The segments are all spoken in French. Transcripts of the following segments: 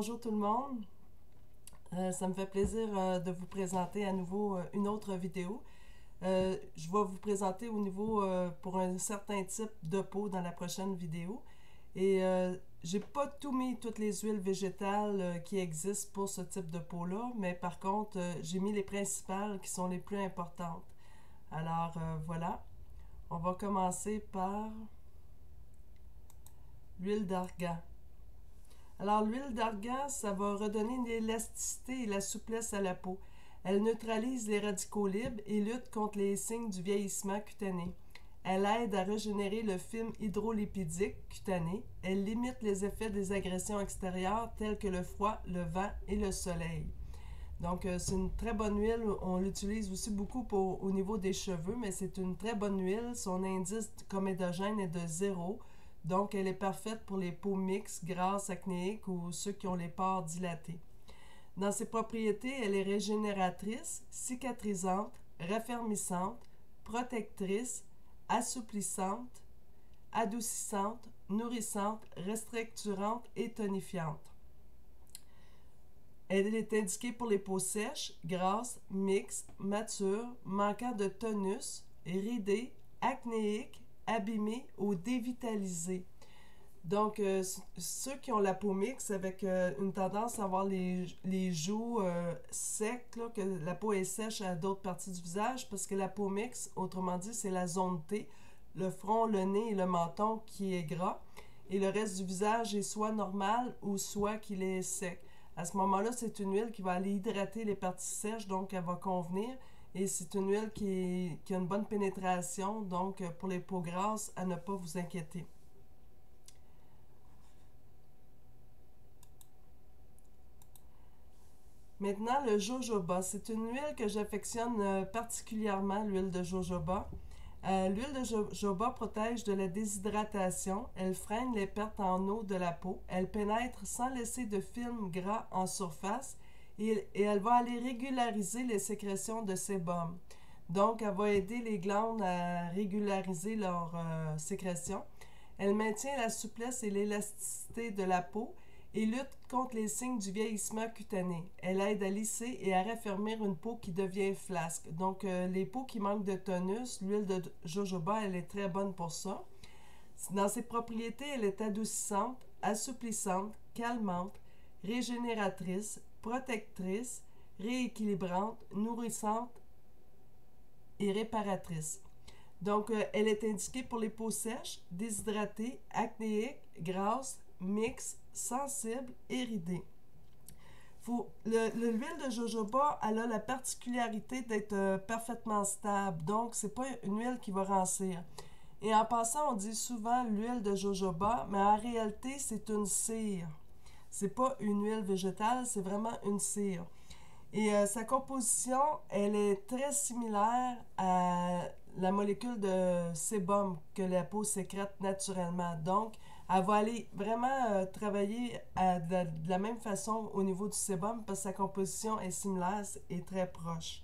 Euh, bonjour tout le monde. Euh, ça me fait plaisir euh, de vous présenter à nouveau une autre vidéo. je vais vous présenter au niveau pour un certain type de peau dans la prochaine vidéo. Et j'ai pas tout mis toutes les huiles végétales qui existent pour ce type de peau-là, mais par contre, j'ai mis les principales qui sont les plus importantes. Alors, voilà. On va commencer par l'huile d'argan. Alors, l'huile d'argan, ça va redonner l'élasticité et la souplesse à la peau. Elle neutralise les radicaux libres et lutte contre les signes du vieillissement cutané. Elle aide à régénérer le film hydrolipidique cutané. Elle limite les effets des agressions extérieures telles que le froid, le vent et le soleil. Donc, euh, c'est une très bonne huile. On l'utilise aussi beaucoup au niveau des cheveux, mais c'est une très bonne huile. Son indice comédogène est de zéro. Donc, elle est parfaite pour les peaux mixtes, grasses, acnéiques ou ceux qui ont les pores dilatés. Dans ses propriétés, elle est régénératrice, cicatrisante, raffermissante, protectrice, assouplissante, adoucissante, nourrissante, restructurante et tonifiante. Elle est indiquée pour les peaux sèches, grasses, mixtes, matures, manquant de tonus, ridées, acnéiques, abîmés ou dévitalisés. Donc, euh, ceux qui ont la peau mixte avec euh, une tendance à avoir les, joues euh, secs, que la peau est sèche à d'autres parties du visage, parce que la peau mixte, autrement dit, c'est la zone T, le front, le nez et le menton qui est gras, et le reste du visage est soit normal ou soit qu'il est sec. À ce moment-là, c'est une huile qui va aller hydrater les parties sèches, donc elle va convenir. Et c'est une huile qui, a une bonne pénétration, donc pour les peaux grasses, à ne pas vous inquiéter. Maintenant, le jojoba. C'est une huile que j'affectionne euh, particulièrement, l'huile de jojoba. Euh, l'huile de jojoba protège de la déshydratation, elle freine les pertes en eau de la peau, elle pénètre sans laisser de film gras en surface et, elle va aller régulariser les sécrétions de sébum. Donc, elle va aider les glandes à régulariser leurs euh, sécrétions. Elle maintient la souplesse et l'élasticité de la peau et lutte contre les signes du vieillissement cutané. Elle aide à lisser et à raffermir une peau qui devient flasque. Donc, euh, les peaux qui manquent de tonus, l'huile de jojoba, elle est très bonne pour ça. Dans ses propriétés, elle est adoucissante, assouplissante, calmante, régénératrice, protectrice, rééquilibrante, nourrissante et réparatrice. Donc, euh, elle est indiquée pour les peaux sèches, déshydratées, acnéiques, grasses, mixtes, sensibles et ridées. L'huile de jojoba, elle a la particularité d'être euh, parfaitement stable. Donc, c'est pas une huile qui va rancir. Et en passant, on dit souvent l'huile de jojoba, mais en réalité, c'est une cire. C'est pas une huile végétale, c'est vraiment une cire. Et euh, sa composition, elle est très similaire à la molécule de sébum que la peau sécrète naturellement. Donc, elle va aller vraiment euh, travailler de, la même façon au niveau du sébum parce que sa composition est similaire et très proche.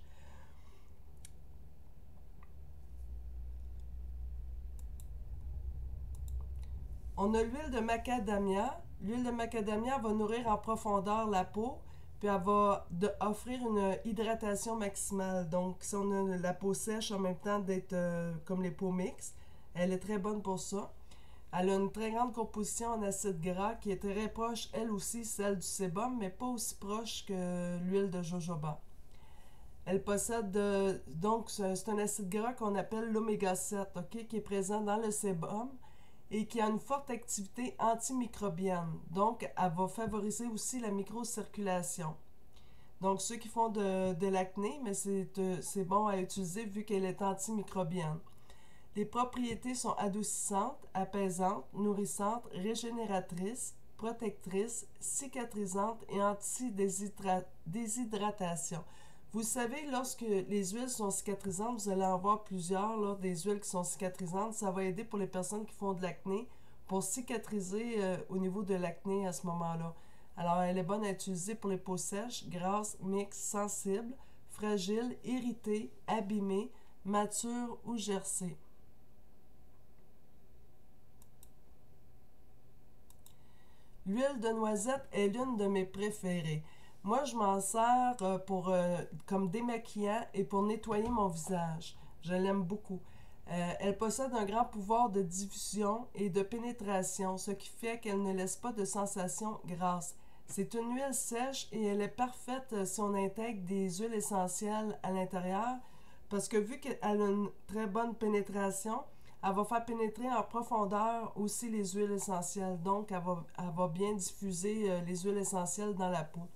On a l'huile de macadamia. L'huile de macadamia va nourrir en profondeur la peau, puis elle va offrir une hydratation maximale. Donc, si on a la peau sèche en même temps d'être euh, comme les peaux mixtes, elle est très bonne pour ça. Elle a une très grande composition en acide gras qui est très proche, elle aussi, celle du sébum, mais pas aussi proche que l'huile de jojoba. Elle possède, donc, c'est un acide gras qu'on appelle l'oméga 7, qui est présent dans le sébum et qui a une forte activité antimicrobienne. Donc, elle va favoriser aussi la microcirculation. Donc, ceux qui font de, de l'acné, mais euh, c'est bon à utiliser vu qu'elle est antimicrobienne. Les propriétés sont adoucissantes, apaisantes, nourrissantes, régénératrices, protectrices, cicatrisantes et anti-déshydratation. Vous savez, lorsque les huiles sont cicatrisantes, vous allez en voir plusieurs, des huiles qui sont cicatrisantes. Ça va aider pour les personnes qui font de l'acné, pour cicatriser euh, au niveau de l'acné à ce moment-là. Alors, elle est bonne à utiliser pour les peaux sèches, grasses, mixtes, sensibles, fragiles, irritées, abîmées, matures ou gercées. L'huile de noisette est l'une de mes préférées. Moi, je m'en sers euh, pour, euh, comme démaquillant et pour nettoyer mon visage. Je l'aime beaucoup. Euh, elle possède un grand pouvoir de diffusion et de pénétration, ce qui fait qu'elle ne laisse pas de sensation grasse. C'est une huile sèche et elle est parfaite si on intègre des huiles essentielles à l'intérieur, parce que vu qu'elle a une très bonne pénétration, elle va faire pénétrer en profondeur aussi les huiles essentielles. Donc, elle va, bien diffuser les huiles essentielles dans la peau.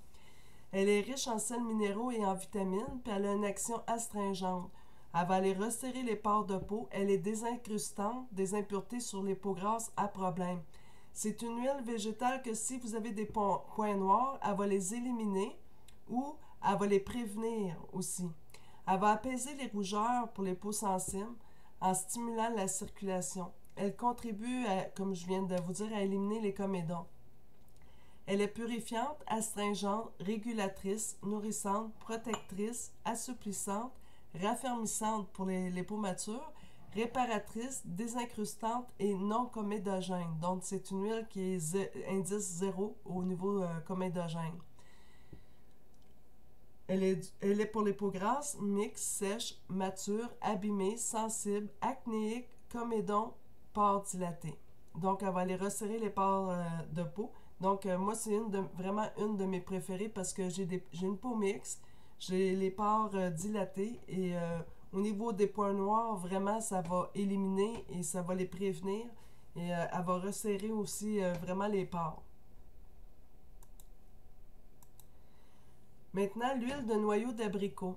Elle est riche en sels minéraux et en vitamines, puis elle a une action astringente. Elle va aller resserrer les pores de peau. Elle est désincrustante des impuretés sur les peaux grasses à problème. C'est une huile végétale que si vous avez des points noirs, elle va les éliminer ou elle va les prévenir aussi. Elle va apaiser les rougeurs pour les peaux sensibles en stimulant la circulation. Elle contribue, comme je viens de vous dire, à éliminer les comédons. Elle est purifiante, astringente, régulatrice, nourrissante, protectrice, assouplissante, raffermissante pour les, peaux matures, réparatrice, désincrustante et non comédogène. Donc, c'est une huile qui est indice zéro au niveau euh, comédogène. Elle est, pour les peaux grasses, mixtes, sèches, matures, abîmées, sensibles, acnéiques, comédons, pores dilatés. Donc, elle va aller resserrer les pores euh, de peau. Donc, euh, moi, c'est vraiment une de mes préférées parce que j'ai une peau mixte, j'ai les pores euh, dilatés et euh, au niveau des points noirs, vraiment, ça va éliminer et ça va les prévenir et elle va resserrer aussi vraiment les pores. Maintenant, l'huile de noyau d'abricot.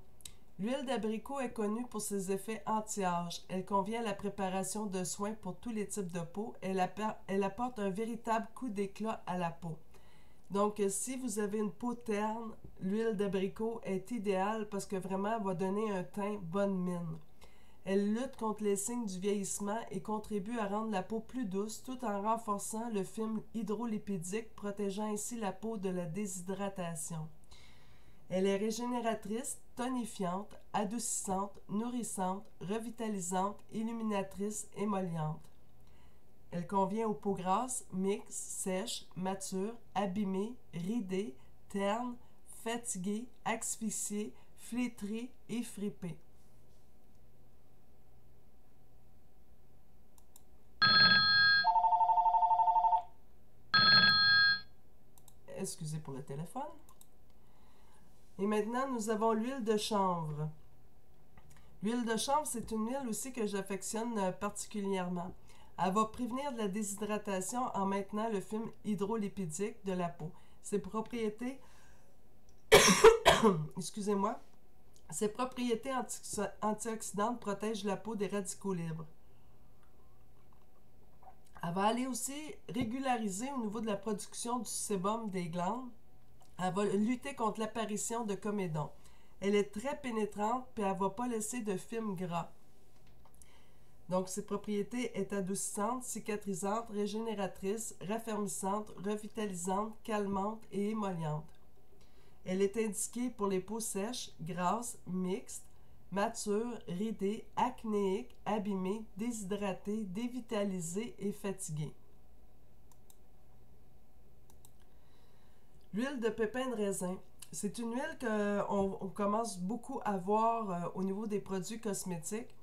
L'huile d'abricot est connue pour ses effets anti-âge. Elle convient à la préparation de soins pour tous les types de peau. Elle, apporte un véritable coup d'éclat à la peau. Donc, si vous avez une peau terne, l'huile d'abricot est idéale parce que vraiment, elle va donner un teint bonne mine. Elle lutte contre les signes du vieillissement et contribue à rendre la peau plus douce tout en renforçant le film hydrolipidique, protégeant ainsi la peau de la déshydratation. Elle est régénératrice, tonifiante, adoucissante, nourrissante, revitalisante, illuminatrice, émolliente. Elle convient aux peaux grasses, mixtes, sèches, matures, abîmées, ridées, ternes, fatiguées, asphyxiées, flétries et fripées. Excusez pour le téléphone. Et maintenant, nous avons l'huile de chanvre. L'huile de chanvre, c'est une huile aussi que j'affectionne euh, particulièrement. Elle va prévenir de la déshydratation en maintenant le film hydrolipidique de la peau. Ses propriétés, excusez-moi, ses propriétés antioxydantes protègent la peau des radicaux libres. Elle va aller aussi régulariser au niveau de la production du sébum des glandes elle va lutter contre l'apparition de comédons. Elle est très pénétrante, puis elle ne va pas laisser de film gras. Donc, ses propriétés est adoucissante, cicatrisante, régénératrice, raffermissante, revitalisante, calmante et émolliente. Elle est indiquée pour les peaux sèches, grasses, mixtes, matures, ridées, acnéiques, abîmées, déshydratées, dévitalisées et fatiguées. L'huile de pépin de raisin. C'est une huile qu'on on commence beaucoup à voir euh, au niveau des produits cosmétiques.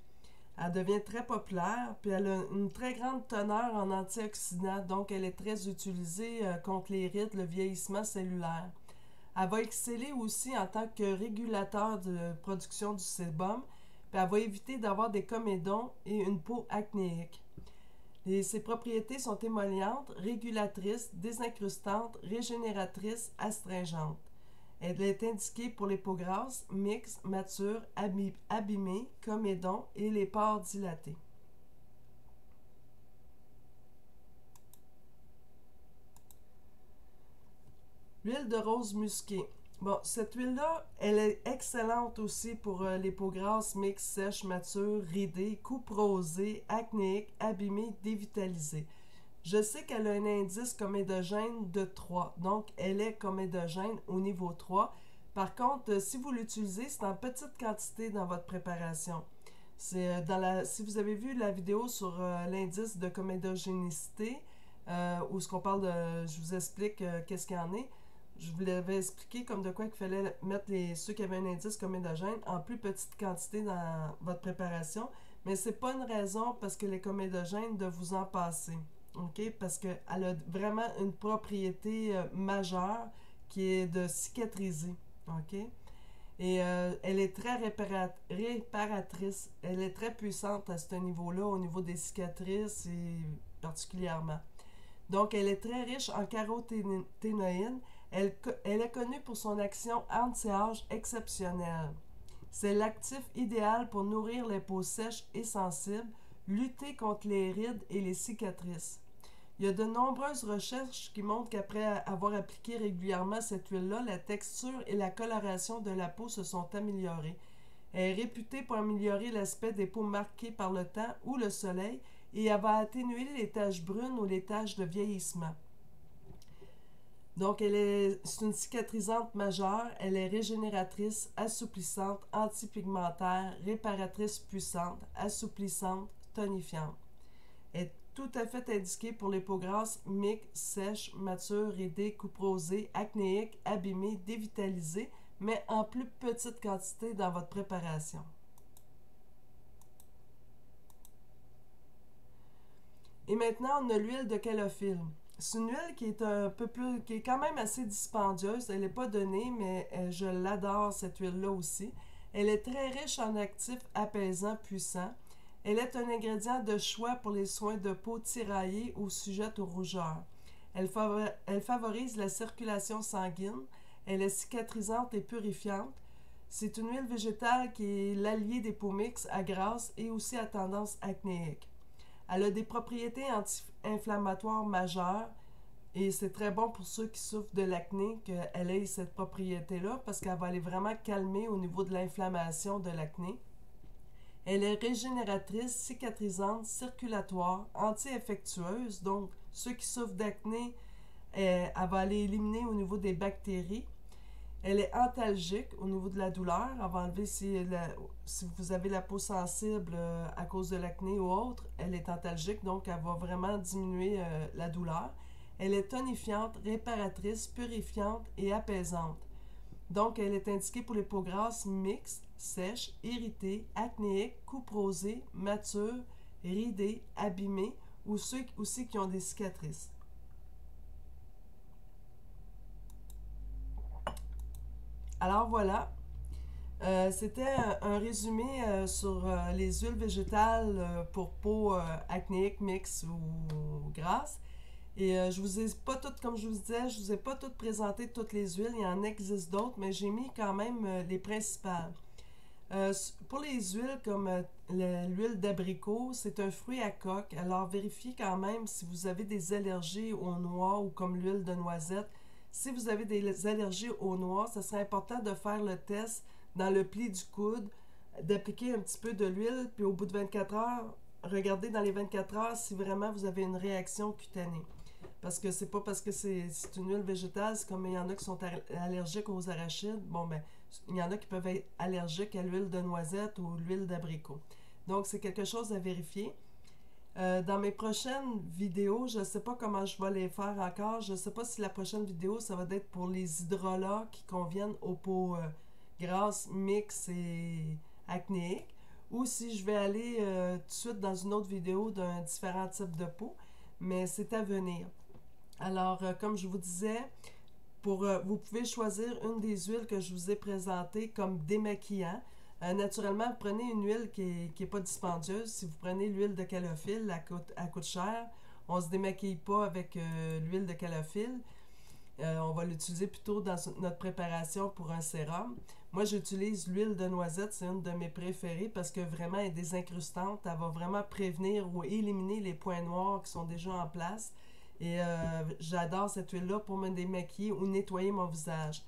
Elle devient très populaire, puis elle a une très grande teneur en antioxydants, donc elle est très utilisée euh, contre les rides, le vieillissement cellulaire. Elle va exceller aussi en tant que régulateur de production du sébum, puis elle va éviter d'avoir des comédons et une peau acnéique ses propriétés sont émollientes, régulatrices, désincrustantes, régénératrices, astringentes. Elle est indiquée pour les peaux grasses, mixtes, matures, abîmées, comédons et les pores dilatés. L'huile de rose musquée. Bon, cette huile-là, elle est excellente aussi pour euh, les peaux grasses, mixtes, sèches, matures, ridées, rosées, acnéiques, abîmées, dévitalisées. Je sais qu'elle a un indice comédogène de 3, donc elle est comédogène au niveau 3. Par contre, euh, si vous l'utilisez, c'est en petite quantité dans votre préparation. C'est euh, dans la, si vous avez vu la vidéo sur l'indice de comédogénicité, où ce qu'on parle de. Je vous explique qu'est-ce qu'il y en est. Je vous l'avais expliqué comme de quoi il fallait mettre les, ceux qui avaient un indice comédogène en plus petite quantité dans votre préparation. Mais c'est pas une raison parce que les comédogènes de vous en passer. OK? Parce qu'elle a vraiment une propriété euh, majeure qui est de cicatriser. Et euh, elle est très réparatrice. Elle est très puissante à ce niveau-là, au niveau des cicatrices et particulièrement. Donc, elle est très riche en caroténoïdes. Elle, est connue pour son action anti-âge exceptionnelle. C'est l'actif idéal pour nourrir les peaux sèches et sensibles, lutter contre les rides et les cicatrices. Il y a de nombreuses recherches qui montrent qu'après avoir appliqué régulièrement cette huile-là, la texture et la coloration de la peau se sont améliorées. Elle est réputée pour améliorer l'aspect des peaux marquées par le temps ou le soleil et elle va atténuer les taches brunes ou les taches de vieillissement. Donc, elle est, c'est une cicatrisante majeure, elle est régénératrice, assouplissante, antipigmentaire, réparatrice puissante, assouplissante, tonifiante. Elle est tout à fait indiqué pour les peaux grasses, mixtes, sèches, matures, ridées, couperosées, acnéiques, abîmées, dévitalisées, mais en plus petite quantité dans votre préparation. Et maintenant, on a l'huile de calophylle. C'est une huile qui est un peu plus, qui est quand même assez dispendieuse. Elle n'est pas donnée, mais euh, je l'adore, cette huile-là aussi. Elle est très riche en actifs apaisants puissants. Elle est un ingrédient de choix pour les soins de peau tiraillés ou sujettes aux rougeurs. Elle, favorise la circulation sanguine. Elle est cicatrisante et purifiante. C'est une huile végétale qui est l'allié des peaux mixtes à grasse et aussi à tendance acnéique. Elle a des propriétés anti-inflammatoires majeures et c'est très bon pour ceux qui souffrent de l'acné qu'elle ait cette propriété-là parce qu'elle va aller vraiment calmer au niveau de l'inflammation de l'acné. Elle est régénératrice, cicatrisante, circulatoire, anti-infectieuse. Donc, ceux qui souffrent d'acné, euh, elle va aller éliminer au niveau des bactéries. Elle est antalgique au niveau de la douleur. Elle va enlever si, vous avez la peau sensible euh, à cause de l'acné ou autre. Elle est antalgique, donc elle va vraiment diminuer euh, la douleur. Elle est tonifiante, réparatrice, purifiante et apaisante. Donc, elle est indiquée pour les peaux grasses mixtes, sèches, irritées, acnéiques, couperosées, matures, ridées, abîmées ou ceux aussi qui ont des cicatrices. Alors voilà, euh, c'était un, résumé euh, sur euh, les huiles végétales pour peau acnéique, mixte ou grasse. Et euh, je vous ai pas toutes, comme je vous disais, je vous ai pas toutes présenté toutes les huiles. Il y en existe d'autres, mais j'ai mis quand même euh, les principales. Euh, pour les huiles comme l'huile d'abricot, c'est un fruit à coque. Alors vérifiez quand même si vous avez des allergies aux noix ou comme l'huile de noisette. Si vous avez des allergies aux noix, ce serait important de faire le test dans le pli du coude, d'appliquer un petit peu de l'huile, puis au bout de 24 heures, regardez dans les 24 heures si vraiment vous avez une réaction cutanée. Parce que c'est pas parce que c'est une huile végétale, c'est comme il y en a qui sont allergiques aux arachides. Bon, ben, il y en a qui peuvent être allergiques à l'huile de noisette ou l'huile d'abricot. Donc, c'est quelque chose à vérifier. Euh, dans mes prochaines vidéos, je ne sais pas comment je vais les faire encore. Je ne sais pas si la prochaine vidéo, ça va être pour les hydrolats qui conviennent aux peaux grasses, mixtes et acnéiques. Ou si je vais aller euh, tout de suite dans une autre vidéo d'un différent type de peau. Mais c'est à venir. Alors, euh, comme je vous disais, pour, euh, vous pouvez choisir une des huiles que je vous ai présentées comme démaquillant. Naturellement, prenez une huile qui n'est est pas dispendieuse. Si vous prenez l'huile de calophylle, elle coûte, elle coûte cher. On ne se démaquille pas avec l'huile de calophylle. on va l'utiliser plutôt dans notre préparation pour un sérum. Moi, j'utilise l'huile de noisette, c'est une de mes préférées parce que vraiment, elle est désincrustante. Elle va vraiment prévenir ou éliminer les points noirs qui sont déjà en place. Et euh, j'adore cette huile-là pour me démaquiller ou nettoyer mon visage.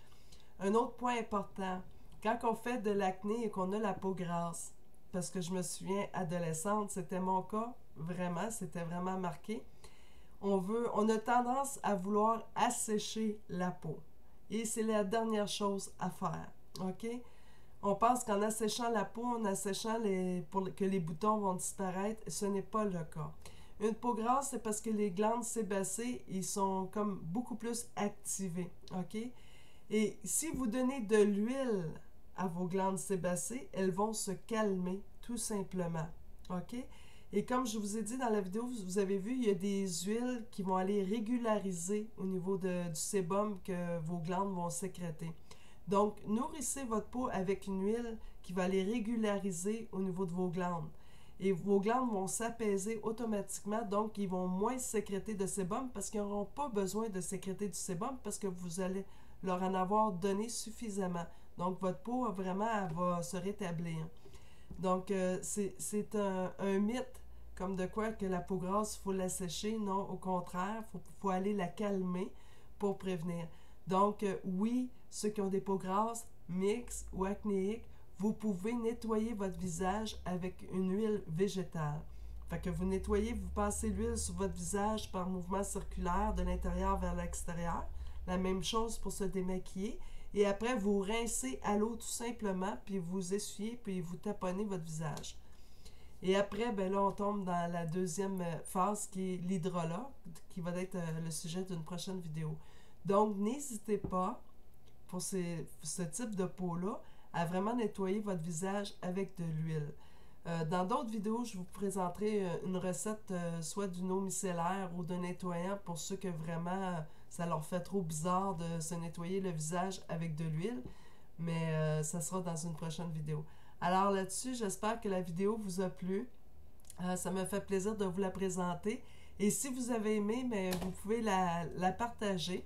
Un autre point important, quand on fait de l'acné et qu'on a la peau grasse, parce que je me souviens, adolescente, c'était mon cas, vraiment, c'était vraiment marqué. On veut, on a tendance à vouloir assécher la peau. Et c'est la dernière chose à faire. OK? On pense qu'en asséchant la peau, en asséchant les, pour que les boutons vont disparaître, ce n'est pas le cas. Une peau grasse, c'est parce que les glandes sébacées, ils sont comme beaucoup plus activés, OK? Et si vous donnez de l'huile à vos glandes sébacées, elles vont se calmer, tout simplement, OK? Et comme je vous ai dit dans la vidéo, vous avez vu, il y a des huiles qui vont aller régulariser au niveau de, du sébum que vos glandes vont sécréter. Donc, nourrissez votre peau avec une huile qui va aller régulariser au niveau de vos glandes. Et vos glandes vont s'apaiser automatiquement, donc ils vont moins sécréter de sébum parce qu'ils n'auront pas besoin de sécréter du sébum parce que vous allez leur en avoir donné suffisamment. Donc, votre peau, vraiment, va se rétablir. Donc, euh, c'est un, un, mythe comme de quoi que la peau grasse, il faut la sécher. Non, au contraire, il faut, aller la calmer pour prévenir. Donc, euh, oui, ceux qui ont des peaux grasses, mixtes ou acnéiques, vous pouvez nettoyer votre visage avec une huile végétale. Fait que vous nettoyez, vous passez l'huile sur votre visage par mouvement circulaire de l'intérieur vers l'extérieur. La même chose pour se démaquiller. Et après, vous rincez à l'eau tout simplement, puis vous essuyez, puis vous taponnez votre visage. Et après, ben là, on tombe dans la deuxième euh, phase qui est l'hydrolat, qui va être euh, le sujet d'une prochaine vidéo. Donc, n'hésitez pas, pour ce type de peau-là, à vraiment nettoyer votre visage avec de l'huile. Euh, dans d'autres vidéos, je vous présenterai une recette soit d'une eau micellaire ou d'un nettoyant pour ceux que vraiment ça leur fait trop bizarre de se nettoyer le visage avec de l'huile. Mais ça sera dans une prochaine vidéo. Alors là-dessus, j'espère que la vidéo vous a plu. Euh, ça me fait plaisir de vous la présenter. Et si vous avez aimé, ben, vous pouvez la, partager.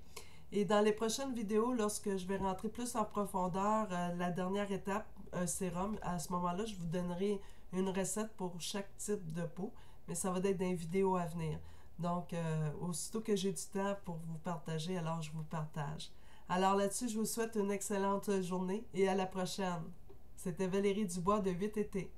Et dans les prochaines vidéos, lorsque je vais rentrer plus en profondeur, euh, la dernière étape, un sérum, à ce moment-là, je vous donnerai une recette pour chaque type de peau. Mais ça va être dans les vidéos à venir. Donc, euh, aussitôt que j'ai du temps pour vous partager, alors je vous partage. Alors là-dessus, je vous souhaite une excellente journée et à la prochaine. C'était Valérie Dubois de 8 été.